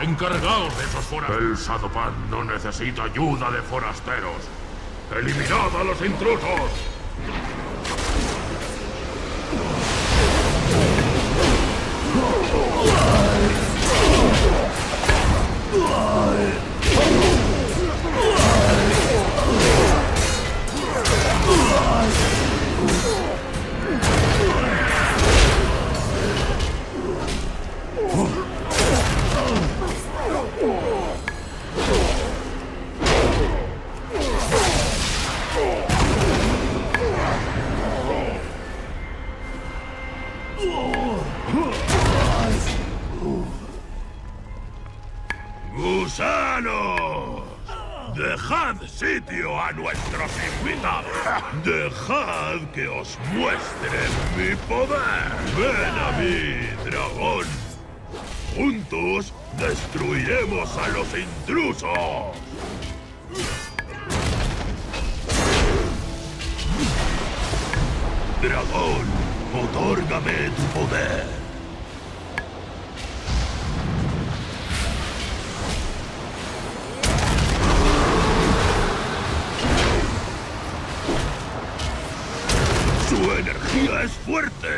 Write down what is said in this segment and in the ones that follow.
Encargaos de esos forasteros. El Sadopan no necesita ayuda de forasteros. ¡Eliminad a los intrusos! ¡Dejad sitio a nuestros invitados! ¡Dejad que os muestre mi poder! ¡Ven a mí, dragón! ¡Juntos destruiremos a los intrusos! Dragón, otórgame tu poder. Es fuerte!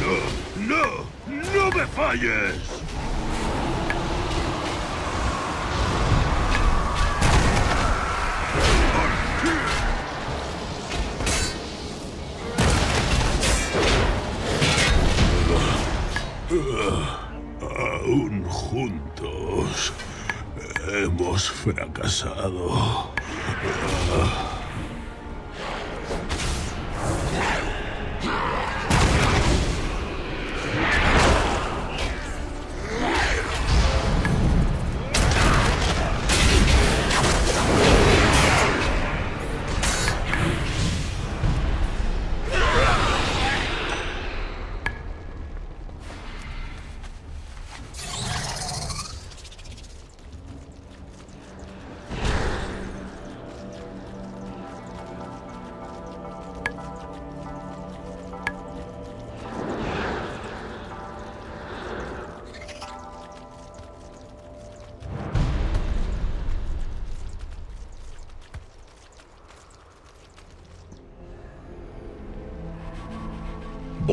¡No! ¡No! ¡No me falles! Aún juntos hemos fracasado.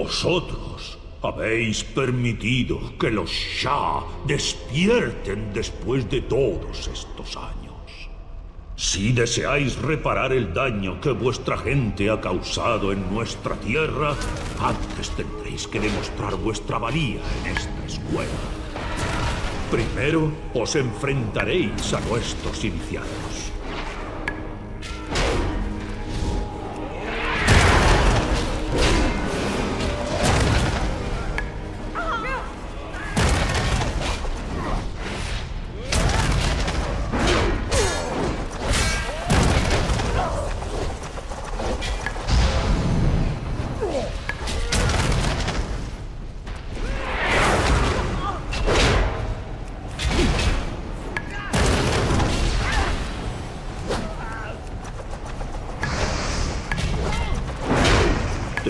Vosotros habéis permitido que los Shah despierten después de todos estos años. Si deseáis reparar el daño que vuestra gente ha causado en nuestra tierra, antes tendréis que demostrar vuestra valía en esta escuela. Primero os enfrentaréis a nuestros iniciados.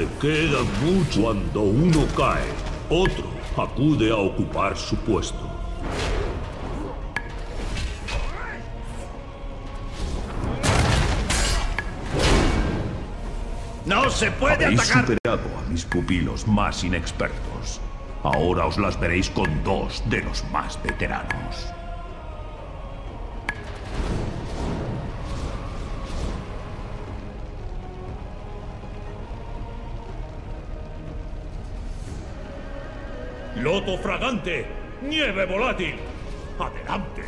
Te queda mucho cuando uno cae, otro acude a ocupar su puesto. ¡No se puede Habéis atacar! superado a mis pupilos más inexpertos. Ahora os las veréis con dos de los más veteranos. Loto fragante, nieve volátil. Adelante.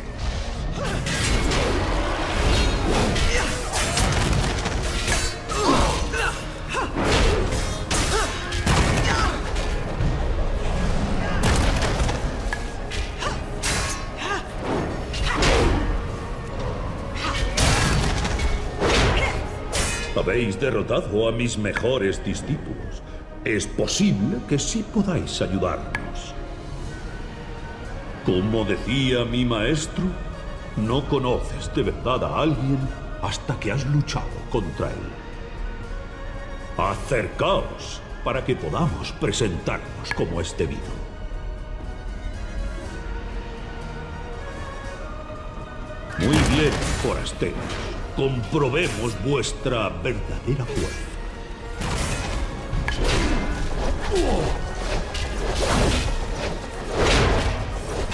Habéis derrotado a mis mejores discípulos. Es posible que sí podáis ayudarnos. Como decía mi maestro, no conoces de verdad a alguien hasta que has luchado contra él. Acercaos para que podamos presentarnos como es debido. Muy bien, forasteros. Comprobemos vuestra verdadera fuerza.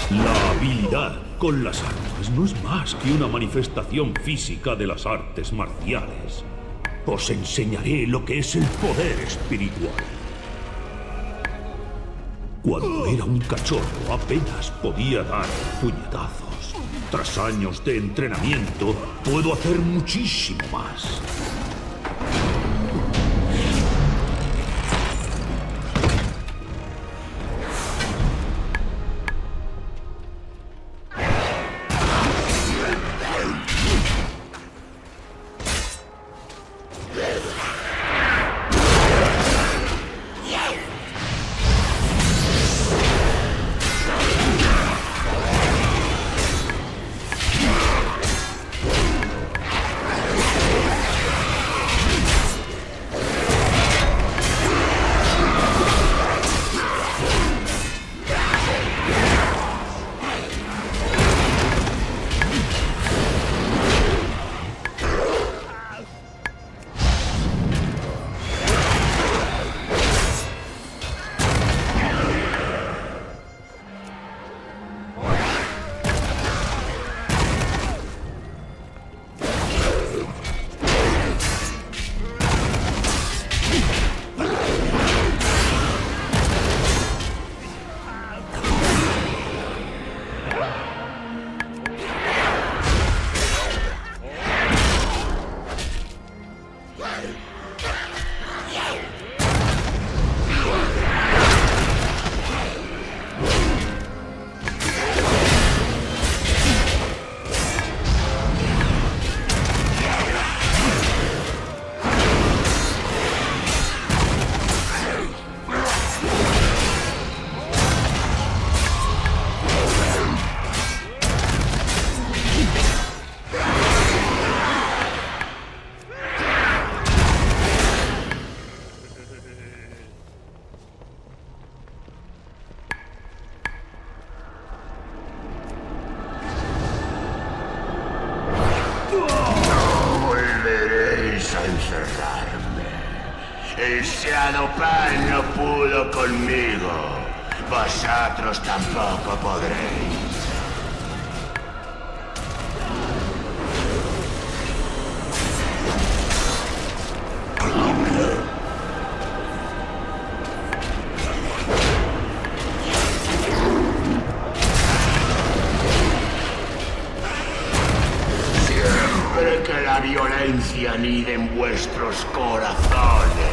La habilidad con las armas no es más que una manifestación física de las artes marciales. Os enseñaré lo que es el poder espiritual. Cuando era un cachorro apenas podía dar puñetazos. Tras años de entrenamiento, puedo hacer muchísimo más. El Shadowpan no pudo conmigo. Vosotros tampoco podréis. Siempre que la violencia anide en vuestros corazones,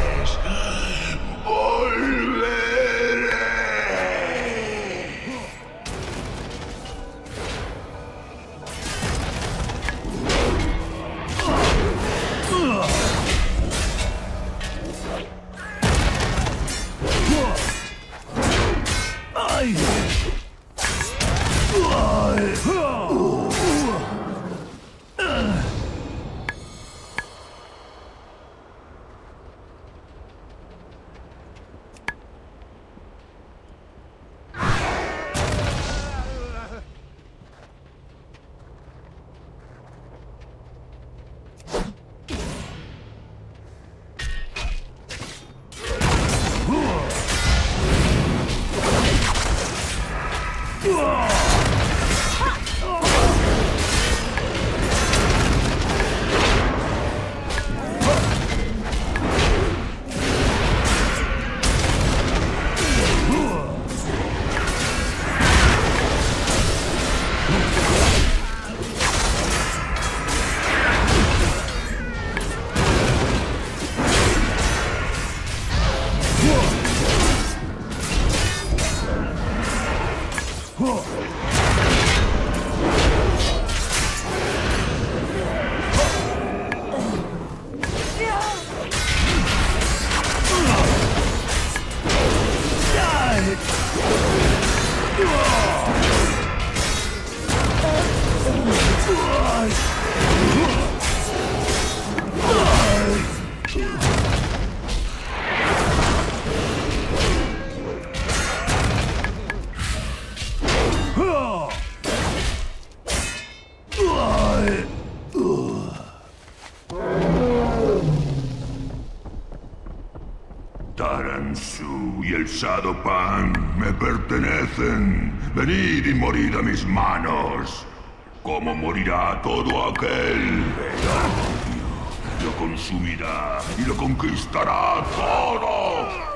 Die! El Shadowpan me pertenecen. Venid y morid a mis manos. Como morirá todo aquel. Lo consumirá y lo conquistará todo.